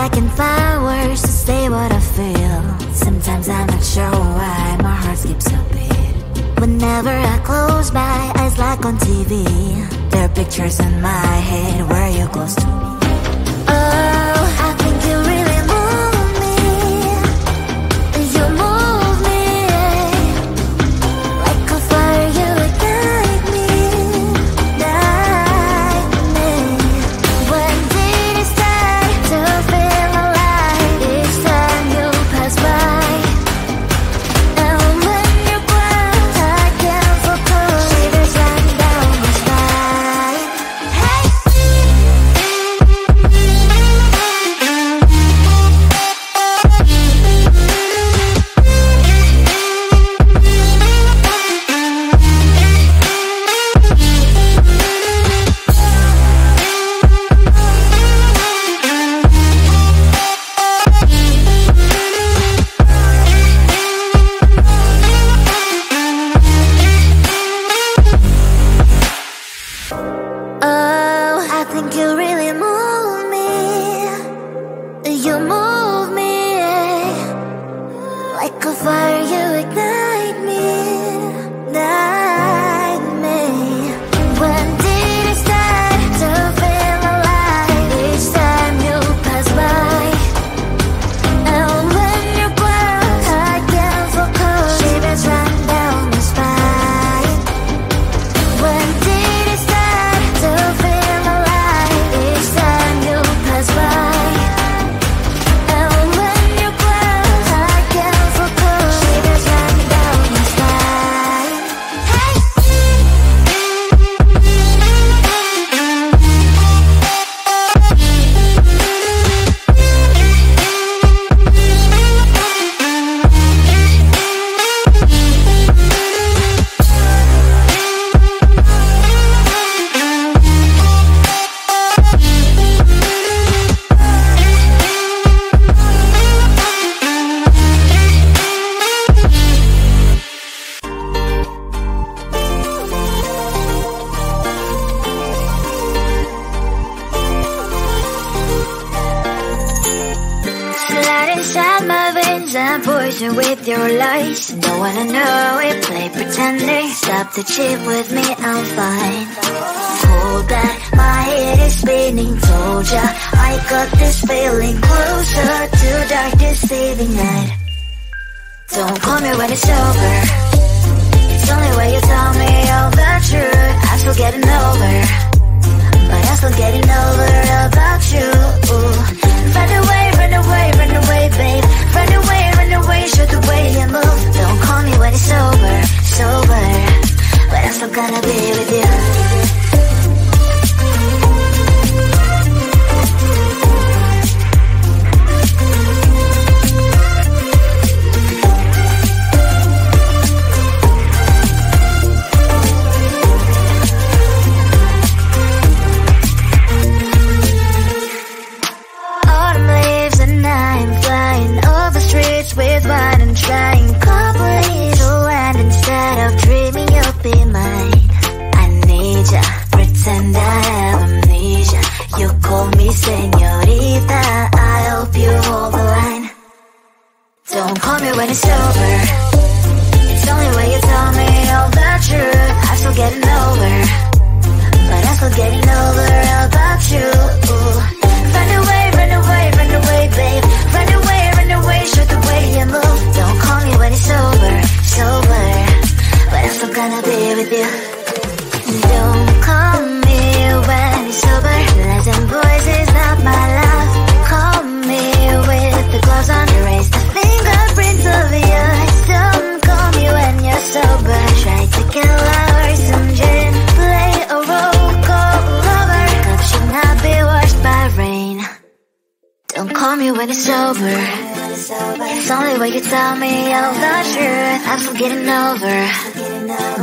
Find words to say what I feel. Sometimes I'm not sure why my heart skips a beat. Whenever I close my eyes, like on TV, there are pictures in my head where you're close to you really move me. You move me like a fire. The cheat with me, I'm fine. Hold back, my head is spinning. Told ya, I got this feeling closer to dark deceiving night. Don't call me when it's over. It's only when you tell me all the truth. I'm still getting over. But I'm still getting over about you Run away, run away, run away, babe Run away, run away, show the way you move Don't call me when it's over, sober But I'm still gonna be with you You call me señorita, I hope you hold the line. Don't call me when it's over. It's only you tell me all the truth. I'm still getting over. But I'm still getting over about you Run away, run away, run away, babe Run away, run away, the way you move Don't call me when it's sober But I'm still gonna be with you Don't call when it's over. It's only when you tell me all the truth. I'm still getting over.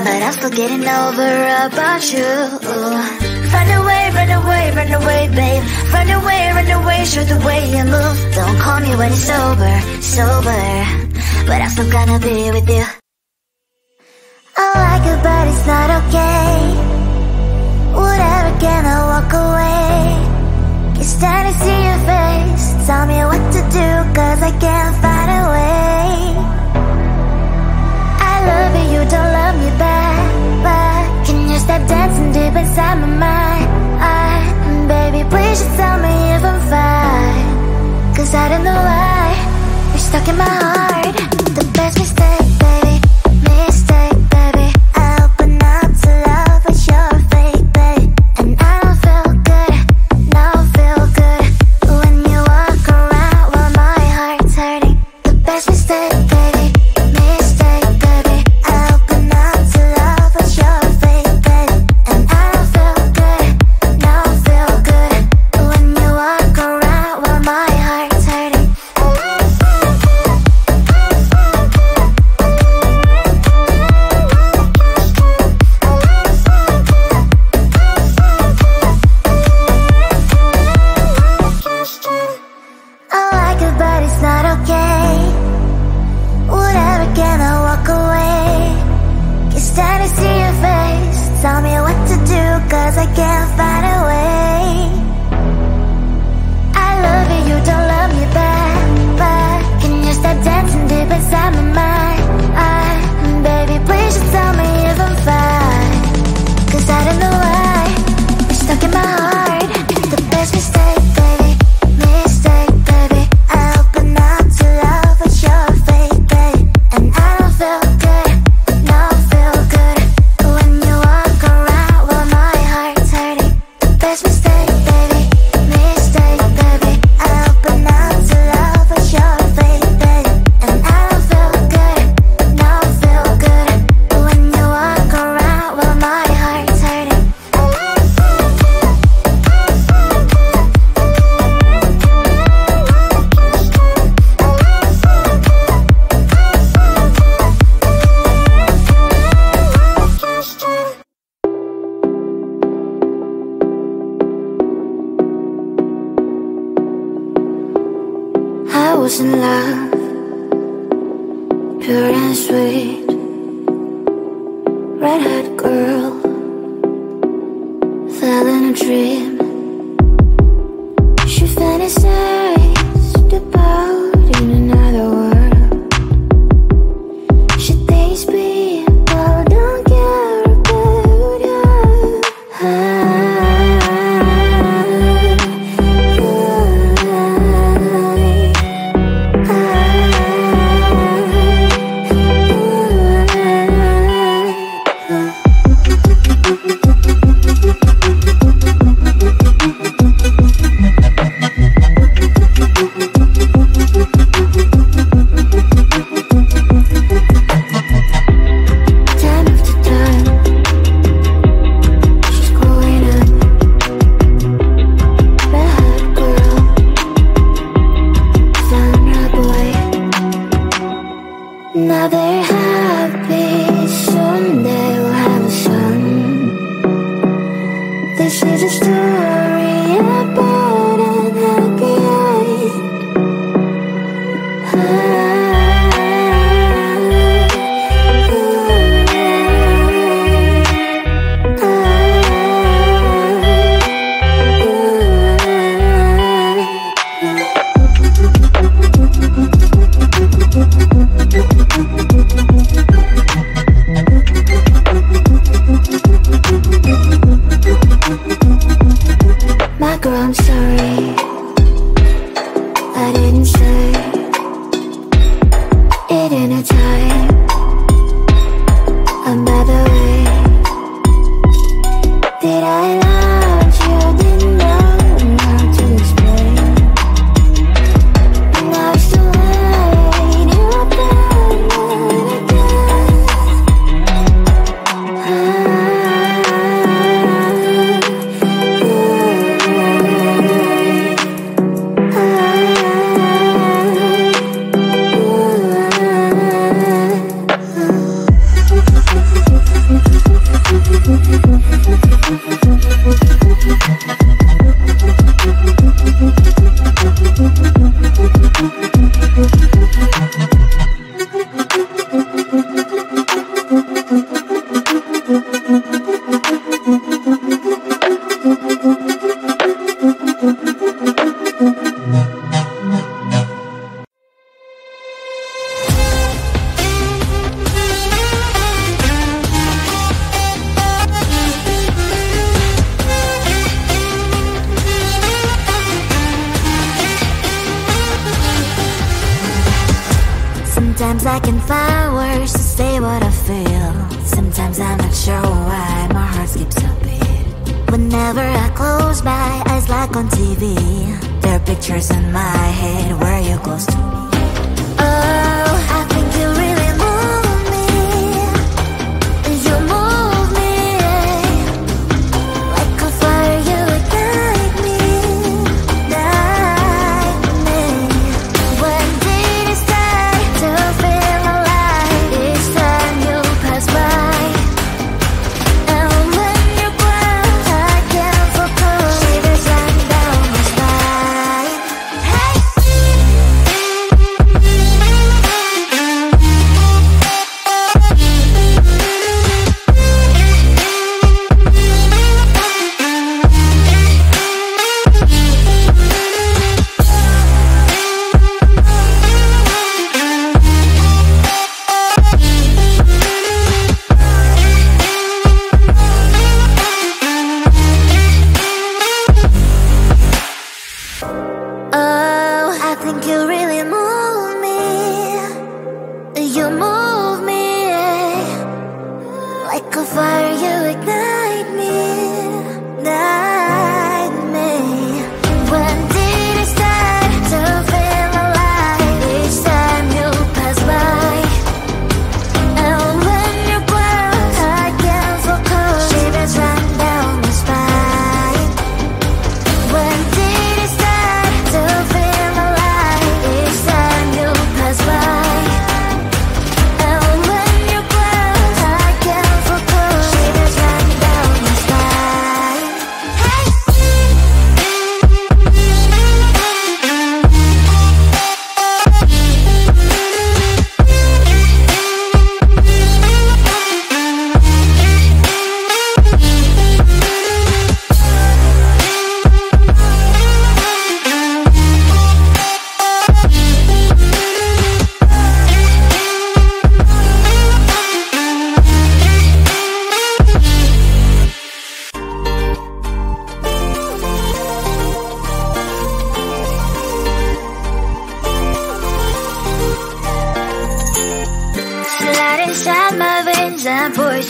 But I'm still getting over about you. Run away, run away, run away, babe. Run away, run away, show the way you move. Don't call me when it's over, sober. But I'm still gonna be with you. I like it, but it's not okay. Whatever, can I walk away? It's time to see your face I can't find a way. I love you, you don't love me back But can you stop dancing deep inside my mind? Baby, please just tell me if I'm fine. Cause I don't know why You're stuck in my heart. The best mistake, cause was in love, pure and sweet, red hot girl, fell in a dream. She fantasized about in another world. She thinks people don't care about her. that I loved you didn't know how to explain And I still find words to say what I feel. Sometimes I'm not sure why my heart skips a beat. Whenever I close my eyes, like on TV, there are pictures in my head where you're close to me. Oh, fire. You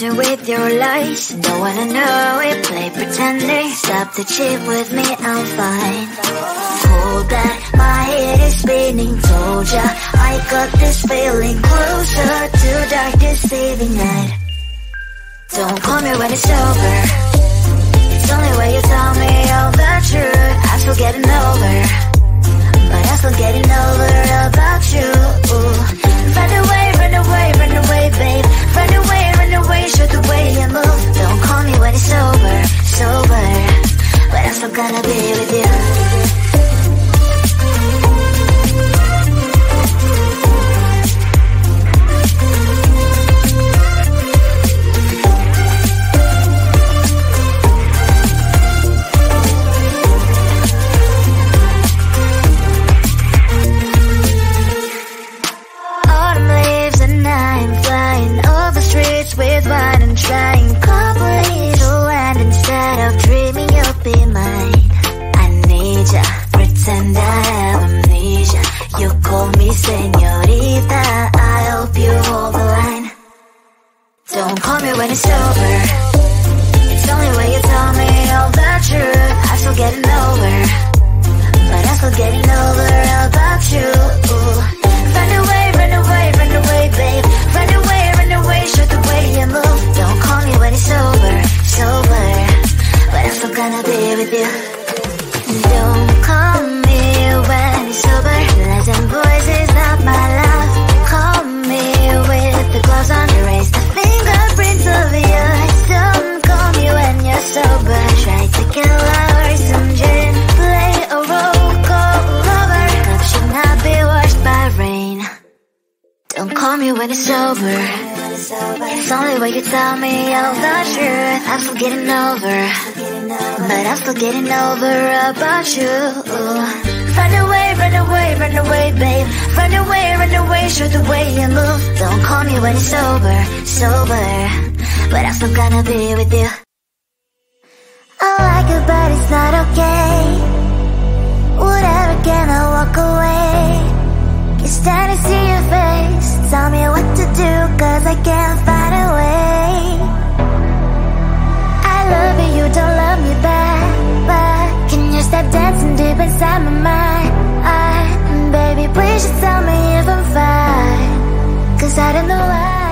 with your lies. Don't wanna know it, play pretending. Stop the chip with me, I'm fine. Hold that, my head is spinning. Told ya, I got this feeling closer to dark deceiving night. Don't call me when it's over. It's only when you tell me all the truth. I'm still getting over. But I'm still getting over about you Run away, run away, run away, Run away, show the way you move. Don't call me when it's over, sober. But I'm still gonna be with you over. It's only when you tell me all the truth. I'm still getting over. But I'm still getting over about you Run away, run away, run away, babe Run away, run away, the way you move Don't call me when it's over, sober But I'm still gonna be with you Don't call me when it's and voices, not my over. It's only when you tell me all the truth. I'm still getting over. But I'm still getting over about you. Run away, run away, run away, babe. Run away, run away, show the way you move. Don't call me when it's over, sober. But I'm still gonna be with you. I like it, but it's not okay. Whatever, can I can't find a way. I love you, you don't love me back But can you stop dancing deep inside my mind? Baby, please just tell me if I'm fine. Cause I don't know why.